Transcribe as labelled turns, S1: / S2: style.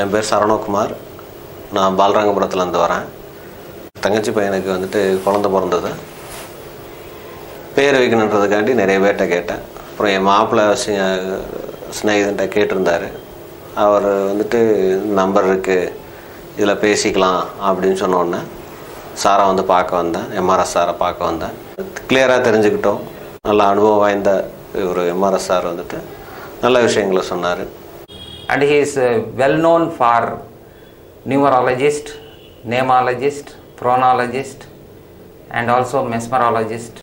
S1: என் பேர் சரவணகுமார். நான் பாலரங்கபுரத்துலேருந்து வரேன். தங்கச்சி பையனுக்கு வந்துட்டு குழந்த பிறந்தது. பேர் வைக்கணுன்றதுக்காண்டி நிறைய பேர்கிட்ட கேட்டேன். அப்புறம் என் மாப்பிள்ளை ஸ்நேகிதன்ட்ட கேட்டிருந்தார். அவர் வந்துட்டு நம்பர் இருக்குது இதில் பேசிக்கலாம் அப்படின்னு சொன்ன உடனே சாரை வந்து பார்க்க வந்தேன். எம்ஆர்எஸ் சாரை பார்க்க வந்தேன். கிளியராக தெரிஞ்சுக்கிட்டோம். நல்ல அனுபவம் வாய்ந்த ஒரு எம்ஆர்எஸ் சார் வந்துட்டு நல்ல விஷயங்களை சொன்னார்.
S2: And he is well known for numerologist, namologist, phronologist, and also mesmerologist.